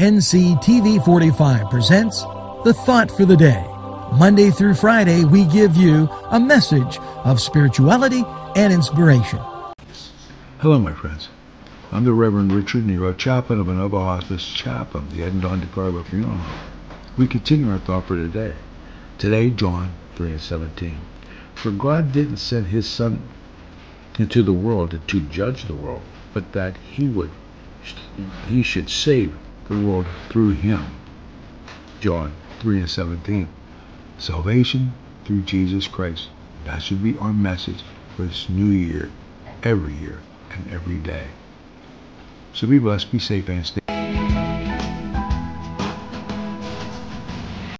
NCTV 45 presents The Thought for the Day. Monday through Friday, we give you a message of spirituality and inspiration. Hello, my friends. I'm the Reverend Richard Nero, chaplain of a Noble Hospice chaplain, the Ed and Dawn Funeral Home. We continue our thought for today. Today, John 3 and 17. For God didn't send his Son into the world to judge the world, but that he would he should save the world through him. John 3 and 17. Salvation through Jesus Christ. That should be our message for this new year, every year, and every day. So be blessed, be safe, and stay.